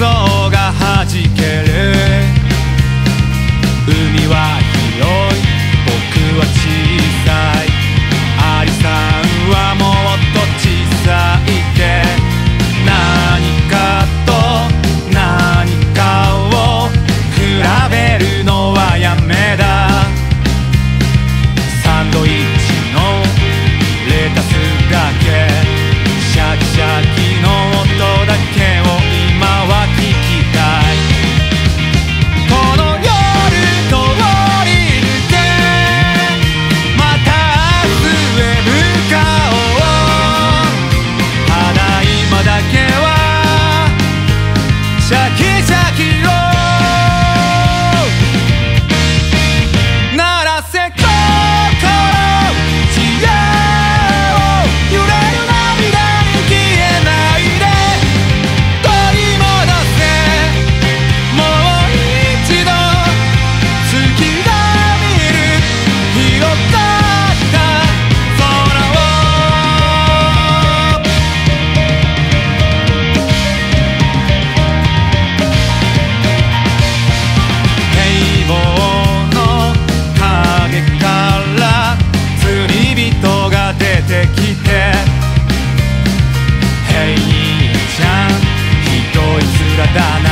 像がはじける。да, да.